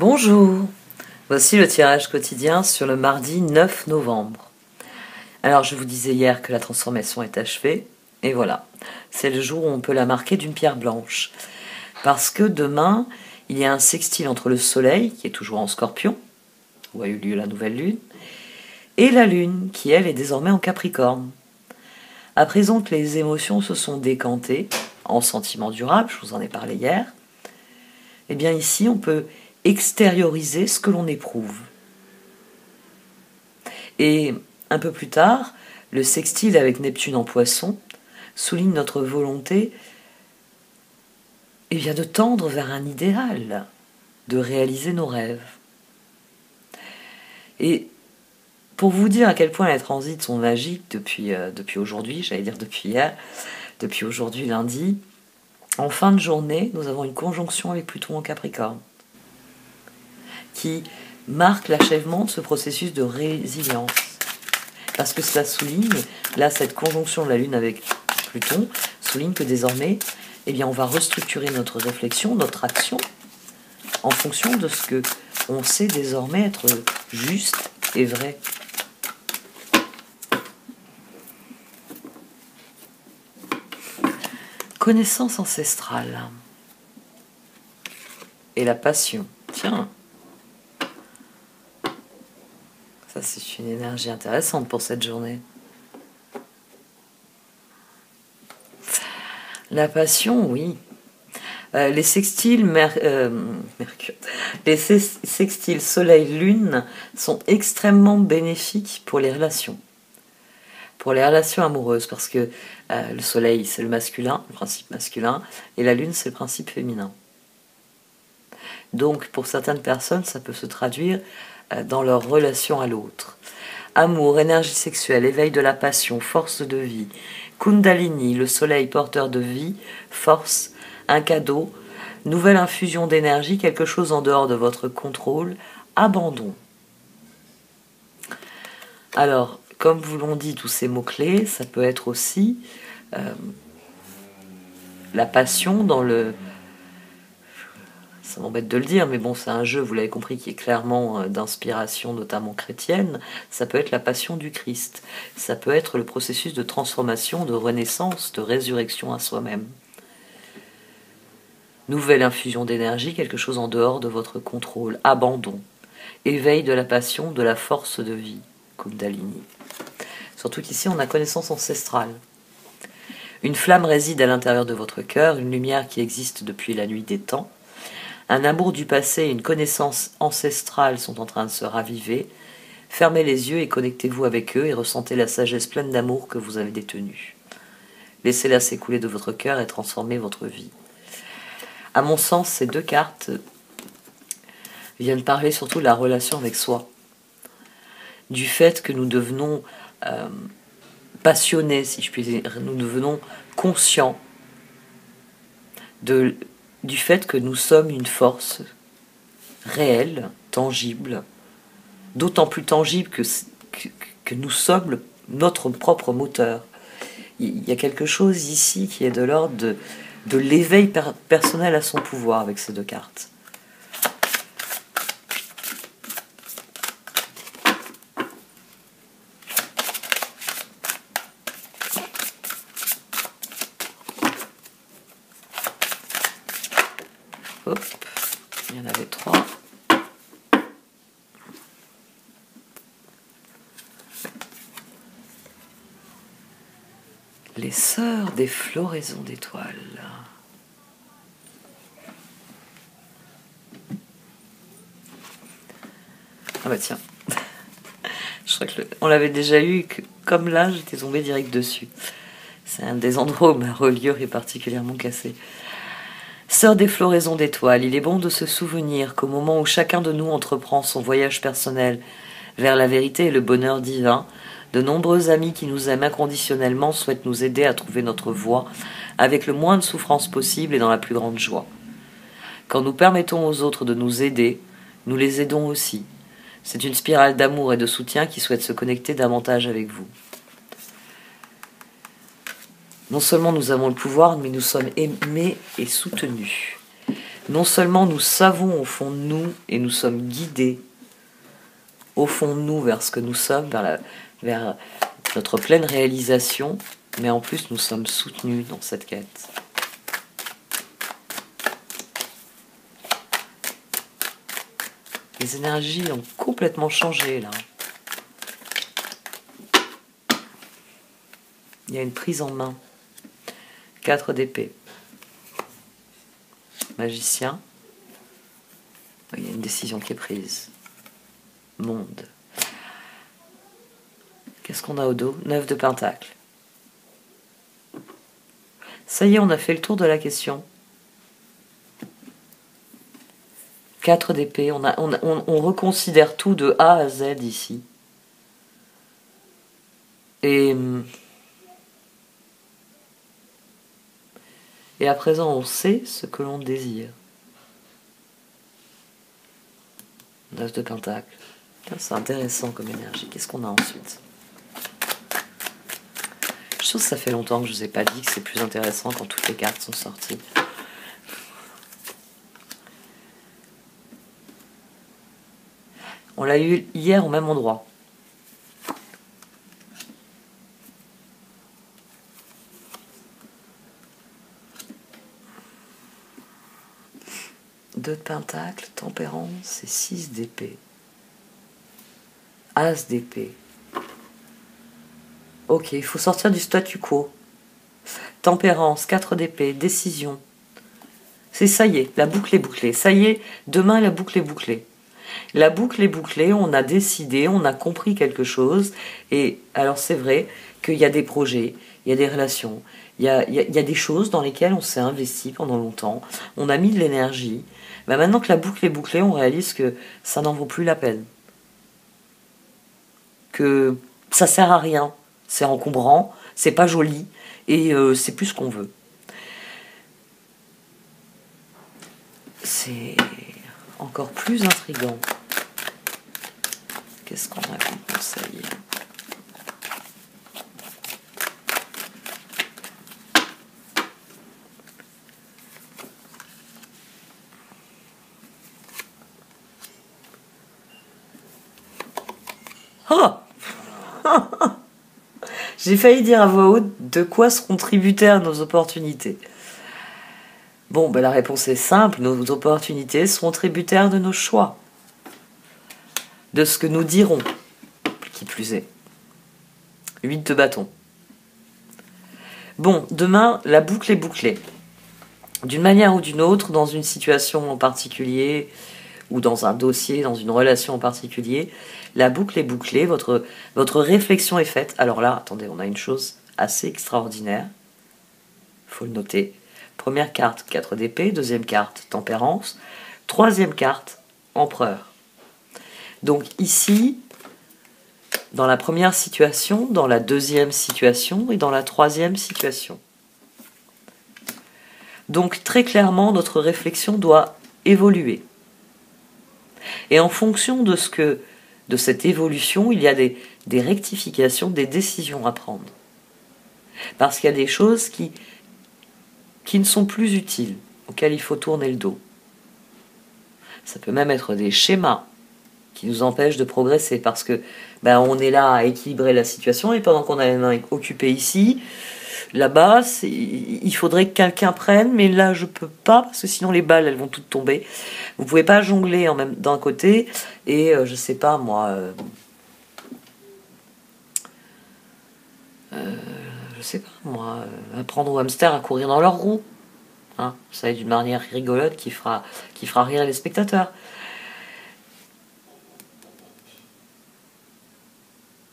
Bonjour, voici le tirage quotidien sur le mardi 9 novembre. Alors je vous disais hier que la transformation est achevée, et voilà, c'est le jour où on peut la marquer d'une pierre blanche. Parce que demain, il y a un sextile entre le Soleil, qui est toujours en scorpion, où a eu lieu la nouvelle lune, et la Lune, qui elle est désormais en Capricorne. À présent que les émotions se sont décantées en sentiments durables, je vous en ai parlé hier, eh bien ici on peut extérioriser ce que l'on éprouve. Et un peu plus tard, le sextile avec Neptune en poisson souligne notre volonté eh de tendre vers un idéal, de réaliser nos rêves. Et pour vous dire à quel point les transits sont magiques depuis, euh, depuis aujourd'hui, j'allais dire depuis hier, depuis aujourd'hui lundi, en fin de journée, nous avons une conjonction avec Pluton en Capricorne qui marque l'achèvement de ce processus de résilience. Parce que cela souligne, là, cette conjonction de la Lune avec Pluton souligne que désormais, eh bien, on va restructurer notre réflexion, notre action, en fonction de ce que on sait désormais être juste et vrai. Connaissance ancestrale et la passion. Tiens, ça c'est une énergie intéressante pour cette journée. La passion, oui. Euh, les sextiles euh, Mercure, les sextiles Soleil-Lune sont extrêmement bénéfiques pour les relations pour les relations amoureuses, parce que euh, le soleil, c'est le masculin, le principe masculin, et la lune, c'est le principe féminin. Donc, pour certaines personnes, ça peut se traduire dans leur relation à l'autre. Amour, énergie sexuelle, éveil de la passion, force de vie, Kundalini, le soleil porteur de vie, force, un cadeau, nouvelle infusion d'énergie, quelque chose en dehors de votre contrôle, abandon. Alors, comme vous l'ont dit tous ces mots-clés, ça peut être aussi euh, la passion dans le... Ça m'embête de le dire, mais bon, c'est un jeu, vous l'avez compris, qui est clairement euh, d'inspiration, notamment chrétienne. Ça peut être la passion du Christ. Ça peut être le processus de transformation, de renaissance, de résurrection à soi-même. Nouvelle infusion d'énergie, quelque chose en dehors de votre contrôle. Abandon. Éveil de la passion, de la force de vie. Kundalini. Surtout qu'ici, on a connaissance ancestrale. Une flamme réside à l'intérieur de votre cœur, une lumière qui existe depuis la nuit des temps. Un amour du passé et une connaissance ancestrale sont en train de se raviver. Fermez les yeux et connectez-vous avec eux et ressentez la sagesse pleine d'amour que vous avez détenue. Laissez-la s'écouler de votre cœur et transformer votre vie. À mon sens, ces deux cartes viennent parler surtout de la relation avec soi, du fait que nous devenons euh, passionnés, si je puis dire, nous devenons conscients de, du fait que nous sommes une force réelle, tangible, d'autant plus tangible que, que, nous sommes notre propre moteur. Il y a quelque chose ici qui est de l'ordre de, de l'éveil personnel à son pouvoir avec ces deux cartes. il y en avait trois. Les floraisons d'étoiles. Ah bah tiens. Je crois que on l'avait déjà eu, comme là, j'étais tombée direct dessus. C'est un des endroits où ma reliure est particulièrement cassée. Sœur des floraisons d'étoiles, il est bon de se souvenir qu'au moment où chacun de nous entreprend son voyage personnel vers la vérité et le bonheur divin, de nombreux amis qui nous aiment inconditionnellement souhaitent nous aider à trouver notre voie avec le moins de souffrance possible et dans la plus grande joie. Quand nous permettons aux autres de nous aider, nous les aidons aussi. C'est une spirale d'amour et de soutien qui souhaite se connecter davantage avec vous. Non seulement nous avons le pouvoir, mais nous sommes aimés et soutenus. non seulement nous savons au fond de nous et nous sommes guidés au fond de nous vers ce que nous sommes, vers, vers notre pleine réalisation, mais en plus nous sommes soutenus dans cette quête. Les énergies ont complètement changé là. Il y a une prise en main. 4 d'épée. Magicien. Il y a une décision qui est prise. Monde. Qu'est-ce qu'on a au dos? 9 de pentacle. Ça y est, on a fait le tour de la question. 4 d'épée, on, on, on, reconsidère tout de A à Z ici. Et, et à présent, on sait ce que l'on désire. 9 de pentacle. C'est intéressant comme énergie. Qu'est-ce qu'on a ensuite? Ça fait longtemps que je vous ai pas dit que c'est plus intéressant quand toutes les cartes sont sorties. On l'a eu hier au même endroit. Deux de pentacle, tempérance et six d'épée. As d'épée. Ok, il faut sortir du statu quo. Tempérance, 4 d'épée, décision. C'est ça y est, la boucle est bouclée. Ça y est, demain la boucle est bouclée. La boucle est bouclée, on a décidé, on a compris quelque chose. Et alors c'est vrai qu'il y a des projets, il y a des relations, il y a, des choses dans lesquelles on s'est investi pendant longtemps, on a mis de l'énergie. Mais maintenant que la boucle est bouclée, on réalise que ça n'en vaut plus la peine. Que ça sert à rien, c'est encombrant, c'est pas joli, et euh, c'est plus ce qu'on veut. C'est encore plus intrigant. Qu'est-ce qu'on a comme conseil? Oh J'ai failli dire à voix haute de quoi seront tributaires nos opportunités. Bon, ben la réponse est simple, nos opportunités seront tributaires de nos choix, de ce que nous dirons, qui plus est. 8 de bâton. Bon, demain, la boucle est bouclée. D'une manière ou d'une autre, dans une situation en particulier, ou dans un dossier, dans une relation en particulier, la boucle est bouclée, votre, votre réflexion est faite. Alors là, attendez, on a une chose assez extraordinaire, faut le noter. Première carte, 4 d'épée. Deuxième carte, tempérance. Troisième carte, empereur. Donc ici, dans la première situation, dans la deuxième situation et dans la troisième situation. Donc très clairement, notre réflexion doit évoluer. Et en fonction de ce que de cette évolution, il y a des, rectifications, des décisions à prendre. Parce qu'il y a des choses qui, ne sont plus utiles, auxquels il faut tourner le dos. Ça peut même être des schémas qui nous empêchent de progresser parce que ben, on est là à équilibrer la situation et pendant qu'on mains occupées ici, là-bas, il faudrait que quelqu'un prenne, mais là je peux pas parce que sinon les balles elles vont toutes tomber. Vous pouvez pas jongler même d'un côté et euh, je sais pas moi. Euh, euh, je sais pas moi, apprendre aux hamsters à courir dans leur roue. Hein, ça va être une manière rigolote qui fera, qui fera rire les spectateurs.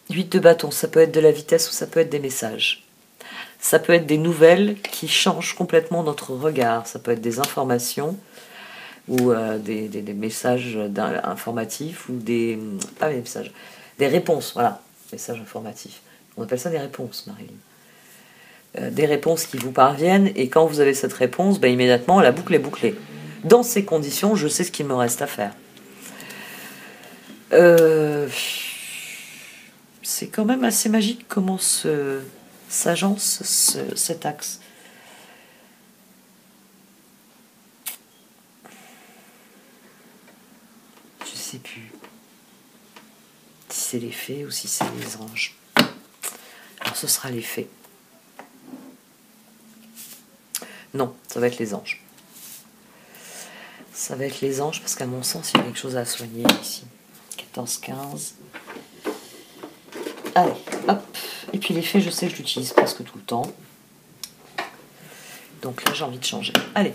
8 de bâton, ça peut être de la vitesse ou ça peut être des messages. Ça peut être des nouvelles qui changent complètement notre regard. Ça peut être des informations ou euh, des, messages informatifs ou des. Pas des messages. Des réponses, voilà. Messages informatifs. On appelle ça des réponses, Marilyn. Euh, des réponses qui vous parviennent, et quand vous avez cette réponse, ben, immédiatement la boucle est bouclée. Dans ces conditions, je sais ce qu'il me reste à faire. Euh, c'est quand même assez magique comment s'agence cet axe. sais plus. Si c'est les fées ou si c'est les anges. Alors ce sera les fées. Non, ça va être les anges. Ça va être les anges parce qu'à mon sens, il y a quelque chose à soigner ici. 14, 15. Allez, Et puis les fées, je sais, je l'utilise presque tout le temps. Donc là, j'ai envie de changer. Allez.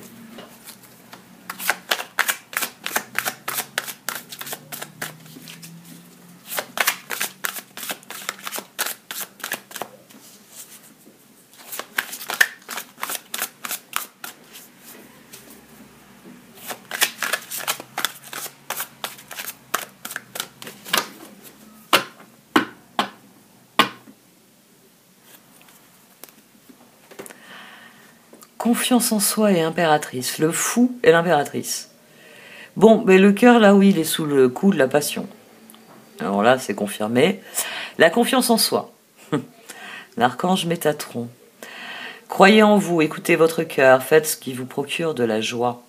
Confiance en soi et impératrice. Le fou et l'impératrice. Bon, mais le cœur, là, oui, il est sous le coup de la passion. Alors là, c'est confirmé. La confiance en soi. L'archange Métatron. Croyez en vous, écoutez votre cœur, faites ce qui vous procure de la joie.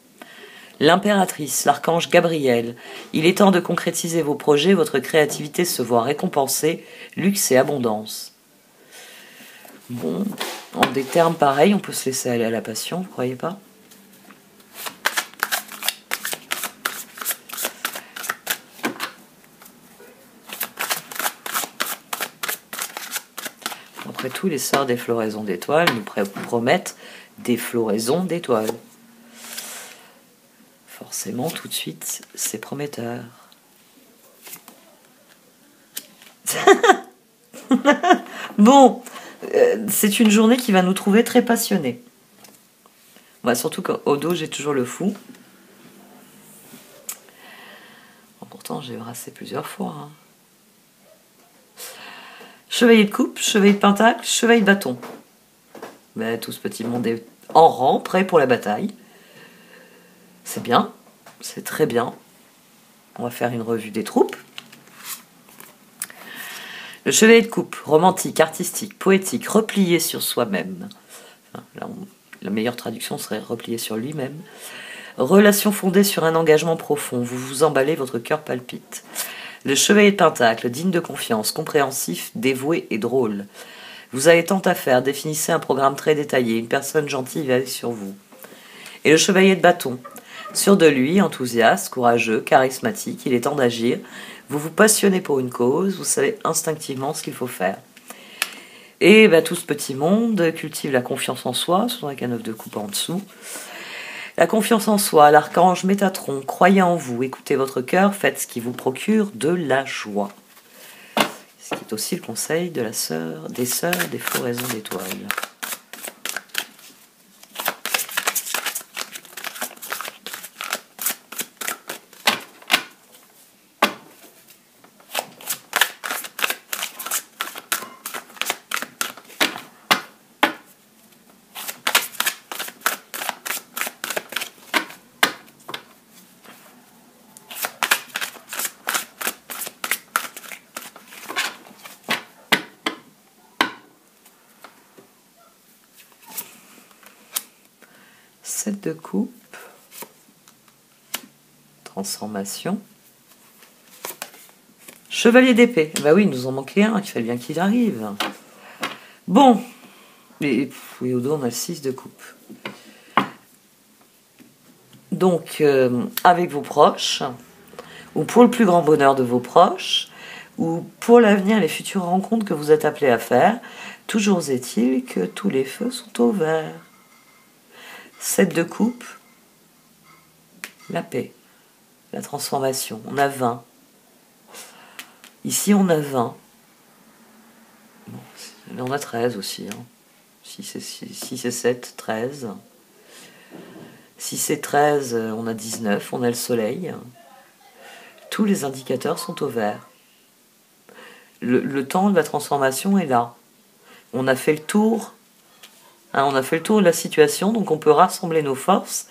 L'impératrice, l'archange Gabriel. Il est temps de concrétiser vos projets, votre créativité se voit récompensée, luxe et abondance. Bon, en des termes pareils, on peut se laisser aller à la passion, vous croyez pas? Après tout, les sœurs des floraisons d'étoiles nous promettent des floraisons d'étoiles. Forcément, tout de suite, c'est prometteur. bon, c'est une journée qui va nous trouver très passionnés. surtout qu'au dos, j'ai toujours le fou. pourtant, j'ai brassé plusieurs fois. Hein. Chevalier de coupe, chevalier de pentacle, chevalier de bâton. Tout ce petit monde est en rang, prêt pour la bataille. C'est bien, c'est très bien. On va faire une revue des troupes. Le chevalier de coupe, romantique, artistique, poétique, replié sur soi-même. la meilleure traduction serait replié sur lui-même. Relation fondée sur un engagement profond. Vous vous emballez, votre cœur palpite. Le chevalier de pentacle, digne de confiance, compréhensif, dévoué et drôle. Vous avez tant à faire, définissez un programme très détaillé. Une personne gentille va sur vous. Et le chevalier de bâton, sûr de lui, enthousiaste, courageux, charismatique, il est temps d'agir. Vous vous passionnez pour une cause, vous savez instinctivement ce qu'il faut faire. Et bah, tout ce petit monde cultive la confiance en soi, souvent avec un œuf de coupe en dessous. La confiance en soi, l'archange Métatron, croyez en vous, écoutez votre cœur, faites ce qui vous procure de la joie. Ce qui est aussi le conseil de la sœur, des sœurs des floraisons d'étoiles. De coupe, transformation, chevalier d'épée. Bah oui, il nous en manquait un, il fallait bien qu'il arrive. Bon, et oui, au dos, on a le 6 de coupe. Donc, euh, avec vos proches, ou pour le plus grand bonheur de vos proches, ou pour l'avenir, les futures rencontres que vous êtes appelés à faire, toujours est-il que tous les feux sont au vert. 7 de coupe, la paix, la transformation. On a 20. Ici, on a 20. mais on a 13 aussi. 6 et, 7, 13. 6 et 13, on a 19. On a le soleil. Tous les indicateurs sont au vert. le temps de la transformation est là. On a fait le tour Hein, on a fait le tour de la situation, donc on peut rassembler nos forces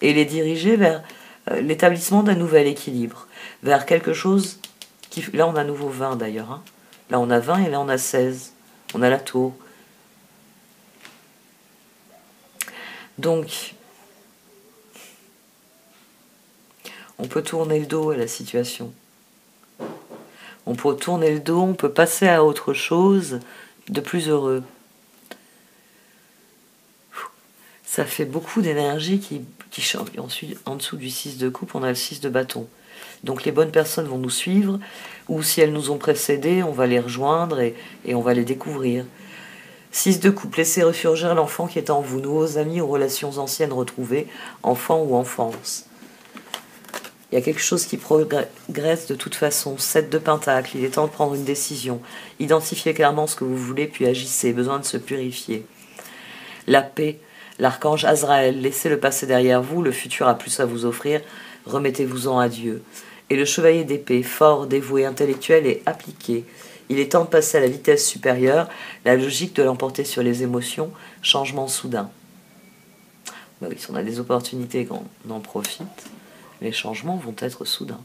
et les diriger vers euh, l'établissement d'un nouvel équilibre, vers quelque chose qui... Là, on a nouveau 20 d'ailleurs. Hein. Là, on a 20 et là, on a 16. On a la tour. Donc, on peut tourner le dos à la situation. On peut tourner le dos, on peut passer à autre chose de plus heureux. Ça fait beaucoup d'énergie qui, qui change. Ensuite, en dessous du 6 de coupe, on a le 6 de bâton. Donc les bonnes personnes vont nous suivre, ou si elles nous ont précédés, on va les rejoindre et, on va les découvrir. 6 de coupe, laissez ressurgir l'enfant qui est en vous, nouveaux amis ou relations anciennes retrouvées, enfant ou enfance. Il y a quelque chose qui progresse de toute façon. 7 de pentacle, il est temps de prendre une décision. Identifiez clairement ce que vous voulez, puis agissez. Besoin de se purifier. La paix, l'archange Azraël, laissez le passé derrière vous, le futur a plus à vous offrir, remettez-vous-en à Dieu. Et le chevalier d'épée, fort, dévoué, intellectuel et appliqué. Il est temps de passer à la vitesse supérieure, la logique de l'emporter sur les émotions, changement soudain. Bah oui, si on a des opportunités, on en profite, les changements vont être soudains.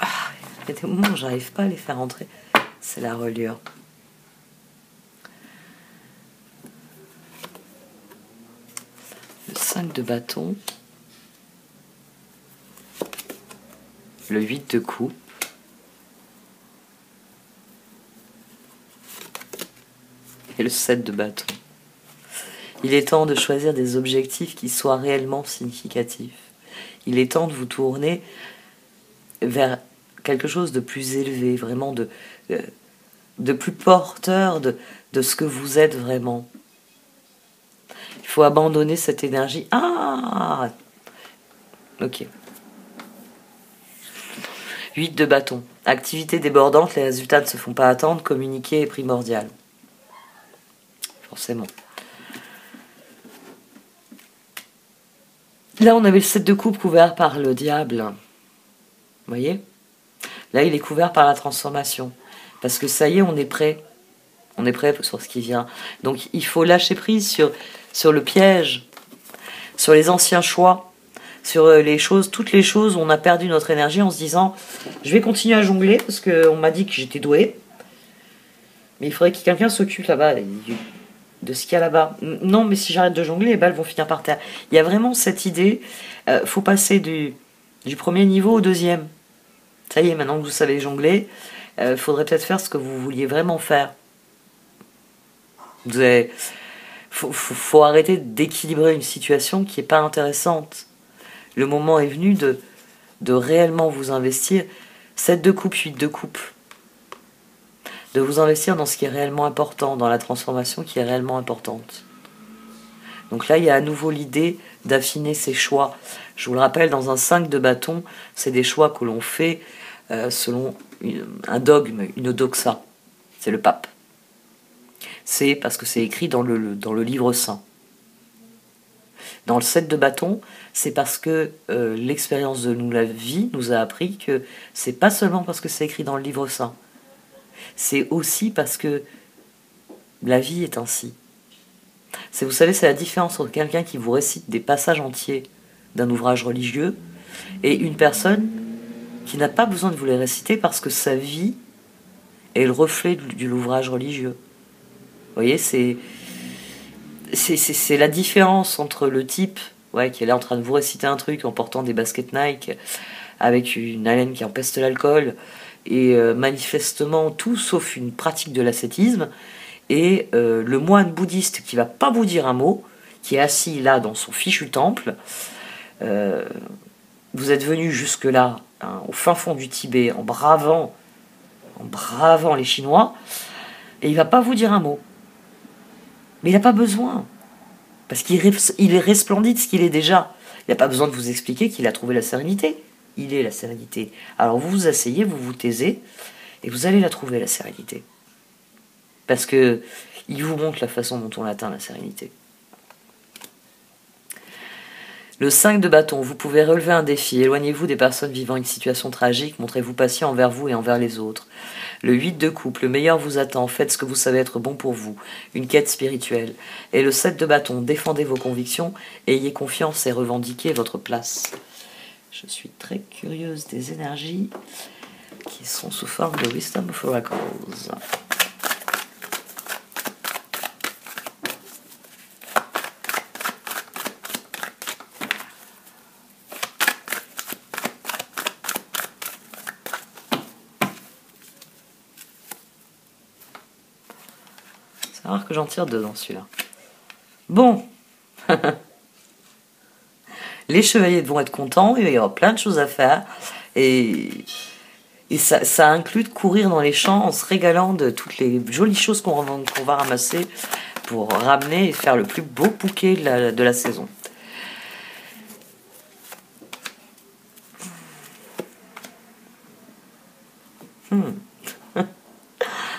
Il y a des moments où j'arrive pas à les faire entrer. C'est la reliure. Le 5 de bâton. Le 8 de coupe. Et le 7 de bâton. Il est temps de choisir des objectifs qui soient réellement significatifs. Il est temps de vous tourner vers quelque chose de plus élevé, vraiment de, euh, de, plus porteur de, de ce que vous êtes vraiment. Il faut abandonner cette énergie. Ah Ok. 8 de bâton. Activité débordante, les résultats ne se font pas attendre, communiquer est primordial. Forcément. Là, on avait le 7 de coupe couvert par le diable. Vous voyez? Là, il est couvert par la transformation. Parce que ça y est, on est prêt. On est prêt sur ce qui vient. Donc il faut lâcher prise sur, sur le piège, sur les anciens choix, sur euh, les choses, toutes les choses où on a perdu notre énergie en se disant je vais continuer à jongler parce qu'on m'a dit que j'étais doué. Mais il faudrait que quelqu'un s'occupe là-bas de ce qu'il y a là-bas. Non, mais si j'arrête de jongler, les balles vont finir par terre. Il y a vraiment cette idée, euh, faut passer du, du premier niveau au deuxième. Ça y est, maintenant que vous savez jongler, il euh, faudrait peut-être faire ce que vous vouliez vraiment faire. Vous avez, faut, arrêter d'équilibrer une situation qui n'est pas intéressante. Le moment est venu de, de réellement vous investir. 7 de coupe, 8 de coupe. De vous investir dans ce qui est réellement important, dans la transformation qui est réellement importante. Donc là, il y a à nouveau l'idée d'affiner ses choix. Je vous le rappelle, dans un 5 de bâton, c'est des choix que l'on fait euh, selon un dogme, une doxa. C'est le pape. C'est parce que c'est écrit dans le, livre saint. Dans le 7 de bâton, c'est parce que euh, l'expérience de nous, la vie nous a appris que c'est pas seulement parce que c'est écrit dans le livre saint, c'est aussi parce que la vie est ainsi. C'est, vous savez, c'est la différence entre quelqu'un qui vous récite des passages entiers d'un ouvrage religieux et une personne qui n'a pas besoin de vous les réciter parce que sa vie est le reflet de l'ouvrage religieux. Vous voyez, c'est c'est la différence entre le type ouais, qui est là en train de vous réciter un truc en portant des baskets Nike avec une haleine qui empeste l'alcool et euh, manifestement tout sauf une pratique de l'ascétisme et euh, le moine bouddhiste qui va pas vous dire un mot qui est assis là dans son fichu temple euh, vous êtes venu jusque là Hein, au fin fond du Tibet, en bravant, en bravant les Chinois, et il va pas vous dire un mot. Mais il n'a pas besoin, parce qu'il est resplendide de ce qu'il est déjà. Il n'a pas besoin de vous expliquer qu'il a trouvé la sérénité. Il est la sérénité. Alors vous vous asseyez, vous vous taisez, et vous allez la trouver, la sérénité. Parce que il vous montre la façon dont on atteint la sérénité. Le 5 de bâton, vous pouvez relever un défi. Éloignez-vous des personnes vivant une situation tragique. Montrez-vous patient envers vous et envers les autres. Le 8 de coupe, le meilleur vous attend. Faites ce que vous savez être bon pour vous. Une quête spirituelle. Et le 7 de bâton, défendez vos convictions. Ayez confiance et revendiquez votre place. Je suis très curieuse des énergies qui sont sous forme de Wisdom of Oracles. Rare que j'en tire deux dans celui-là. Bon. les chevaliers vont être contents, il y aura plein de choses à faire. Et, ça, inclut de courir dans les champs en se régalant de toutes les jolies choses qu'on va ramasser pour ramener et faire le plus beau bouquet de la saison. Hmm.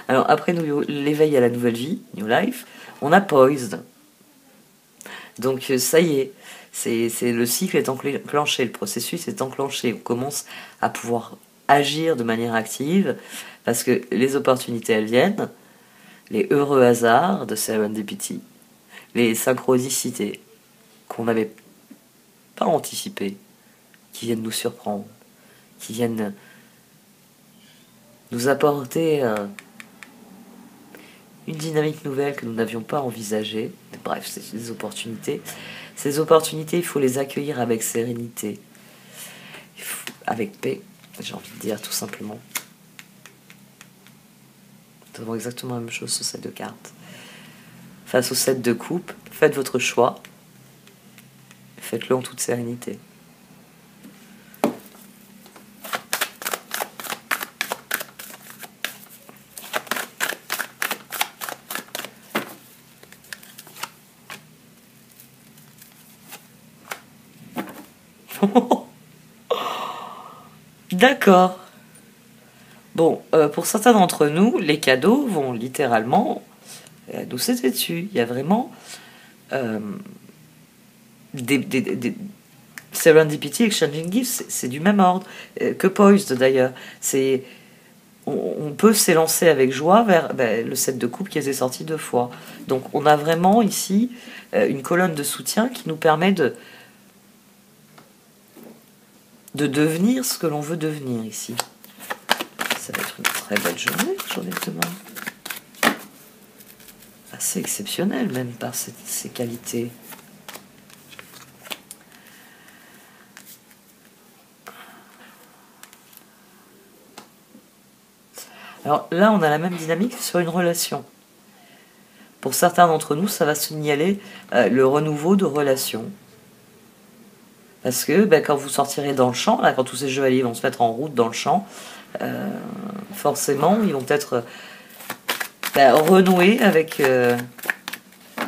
Alors après l'éveil à la nouvelle vie, New Life, on a Poised. Donc ça y est, le cycle est enclenché, le processus est enclenché. On commence à pouvoir agir de manière active parce que les opportunités elles viennent, les heureux hasards de serendipity, les synchronicités qu'on n'avait pas anticipées, qui viennent nous surprendre, qui viennent nous apporter euh, une dynamique nouvelle que nous n'avions pas envisagée. Bref, c'est des opportunités. Ces opportunités, il faut les accueillir avec sérénité, avec paix, j'ai envie de dire tout simplement. Nous avons exactement la même chose sur cette de cartes. Face au set de coupe, faites votre choix. Faites-le en toute sérénité. D'accord. Bon, euh, pour certains d'entre nous, les cadeaux vont littéralement euh, nous céder dessus. Il y a vraiment euh, des, Serendipity Exchanging Gifts, c'est du même ordre que Poised d'ailleurs. C'est on, peut s'élancer avec joie vers ben, le set de coupe qui est sorti deux fois. Donc on a vraiment ici une colonne de soutien qui nous permet de, de devenir ce que l'on veut devenir ici. Ça va être une très belle journée, demain. Assez exceptionnelle même par ses, qualités. Alors là, on a la même dynamique sur une relation. Pour certains d'entre nous, ça va signaler euh, le renouveau de relations. Parce que ben, quand vous sortirez dans le champ, là, quand tous ces chevaliers vont se mettre en route dans le champ, euh, forcément, ils vont être ben, renoués avec, euh,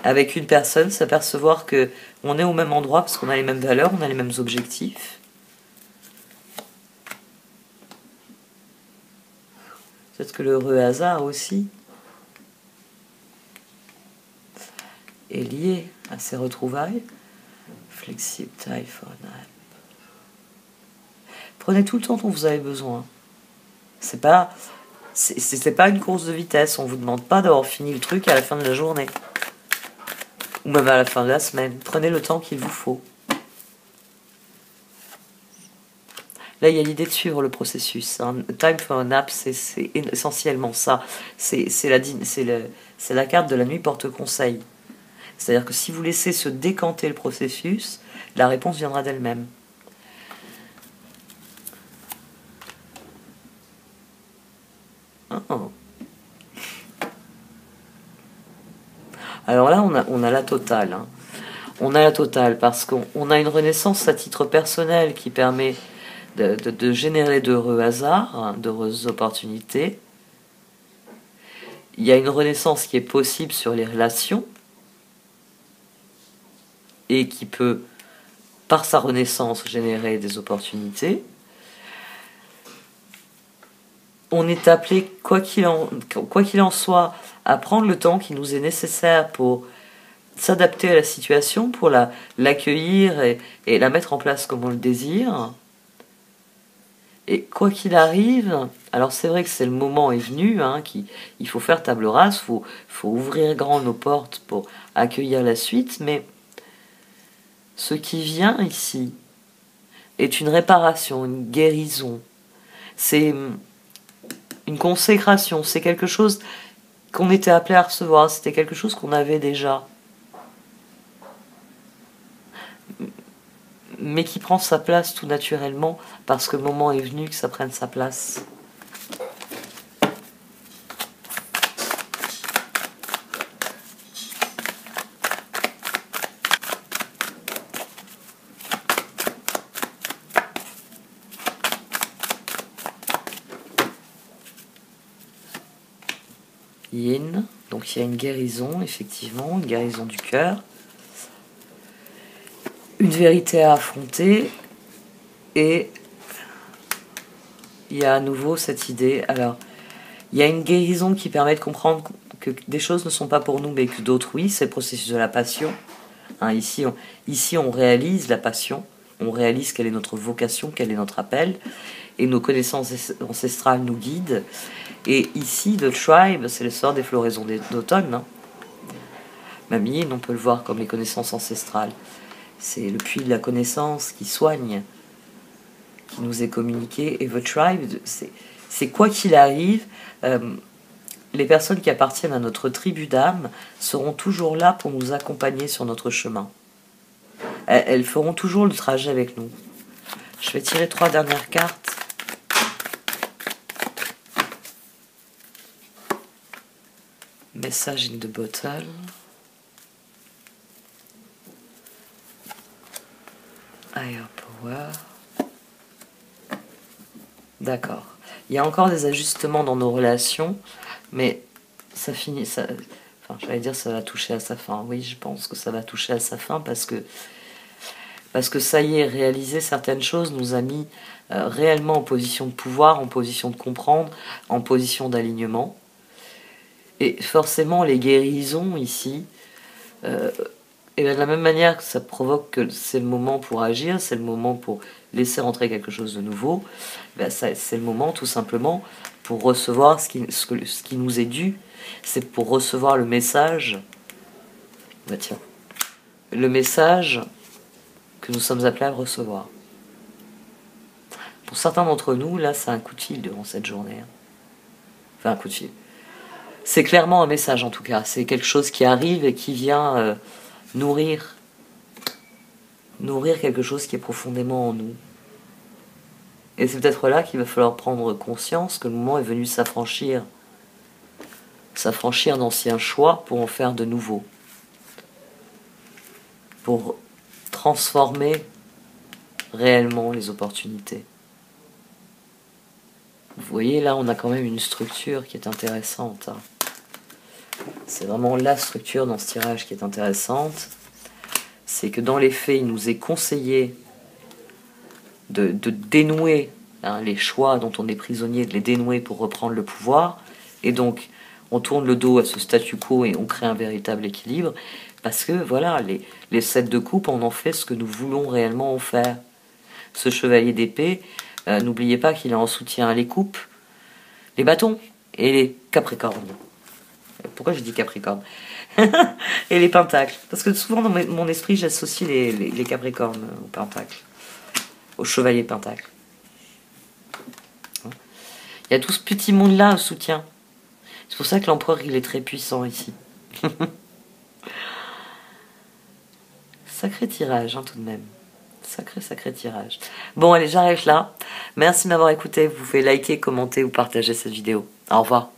avec une personne, s'apercevoir que on est au même endroit parce qu'on a les mêmes valeurs, on a les mêmes objectifs. Peut-être que l'heureux hasard aussi est lié à ces retrouvailles. Flexible taille for Prenez tout le temps dont vous avez besoin. C'est pas, c'est pas une course de vitesse. On vous demande pas d'avoir fini le truc à la fin de la journée ou même à la fin de la semaine. Prenez le temps qu'il vous faut. Là, il y a l'idée de suivre le processus. Hein. Time for a nap, c'est essentiellement ça. C'est la carte de la nuit porte-conseil. C'est-à-dire que si vous laissez se décanter le processus, la réponse viendra d'elle-même. Oh. Alors là, on a, la totale. Hein. On a la totale parce qu'on a une renaissance à titre personnel qui permet de, générer d'heureux hasards, hein, d'heureuses opportunités. Il y a une renaissance qui est possible sur les relations, et qui peut, par sa renaissance, générer des opportunités. On est appelé, quoi qu'il en, qu'il soit, à prendre le temps qui nous est nécessaire pour s'adapter à la situation, pour la, l'accueillir et, la mettre en place comme on le désire. Et quoi qu'il arrive, alors c'est vrai que c'est le moment est venu, hein, qui, il faut faire table rase, il faut, faut ouvrir grand nos portes pour accueillir la suite, mais ce qui vient ici est une réparation, une guérison, c'est une consécration, c'est quelque chose qu'on était appelé à recevoir, c'était quelque chose qu'on avait déjà. mais qui prend sa place tout naturellement parce que le moment est venu que ça prenne sa place. Il y a une guérison, effectivement, une guérison du cœur une vérité à affronter et il y a à nouveau cette idée. Alors, il y a une guérison qui permet de comprendre que des choses ne sont pas pour nous mais que d'autres oui, c'est le processus de la passion. Hein, ici, on, ici, on réalise la passion, on réalise quelle est notre vocation, quel est notre appel, et nos connaissances ancestrales nous guident. Et ici, The Tribe, c'est le sort des floraisons d'automne. Hein. Mamie, on peut le voir comme les connaissances ancestrales. C'est le puits de la connaissance qui soigne, qui nous est communiqué. Et The Tribe, c'est quoi qu'il arrive, euh, les personnes qui appartiennent à notre tribu d'âme seront toujours là pour nous accompagner sur notre chemin. Elles, feront toujours le trajet avec nous. Je vais tirer trois dernières cartes. Message in the bottle. Higher Power. D'accord. Il y a encore des ajustements dans nos relations, mais ça finit. Ça, enfin, j'allais dire ça va toucher à sa fin. Oui, je pense que ça va toucher à sa fin parce que ça y est, réaliser certaines choses nous a mis euh, réellement en position de pouvoir, en position de comprendre, en position d'alignement. Et forcément, les guérisons ici, euh, et de la même manière que ça provoque que c'est le moment pour agir, c'est le moment pour laisser rentrer quelque chose de nouveau, ben c'est le moment tout simplement pour recevoir ce qui, ce, ce qui nous est dû. C'est pour recevoir le message. Ben tiens, le message que nous sommes appelés à recevoir. Pour certains d'entre nous, là, c'est un coup de fil durant cette journée. Hein. Enfin, un coup de fil. C'est clairement un message en tout cas. C'est quelque chose qui arrive et qui vient. Euh, nourrir, nourrir quelque chose qui est profondément en nous. Et c'est peut-être là qu'il va falloir prendre conscience que le moment est venu s'affranchir, s'affranchir d'anciens choix pour en faire de nouveaux, pour transformer réellement les opportunités. Vous voyez, là, on a quand même une structure qui est intéressante. Hein. C'est vraiment la structure dans ce tirage qui est intéressante. C'est que dans les faits, il nous est conseillé de, dénouer hein, les choix dont on est prisonnier, de les dénouer pour reprendre le pouvoir. Et donc, on tourne le dos à ce statu quo et on crée un véritable équilibre. Parce que, voilà, les, les sets de coupe, on en fait ce que nous voulons réellement en faire. Ce chevalier d'épée, euh, n'oubliez pas qu'il en soutien les coupes, les bâtons et les capricornes. Pourquoi je dis Capricorne Et les pentacles. Parce que souvent dans mon esprit, j'associe les, Capricornes aux pentacles. Au chevalier pentacle. Il y a tout ce petit monde-là au soutien. C'est pour ça que l'empereur, il est très puissant ici. sacré tirage, hein, tout de même. Sacré, sacré tirage. Bon, allez, j'arrête là. Merci de m'avoir écouté. Vous pouvez liker, commenter ou partager cette vidéo. Au revoir.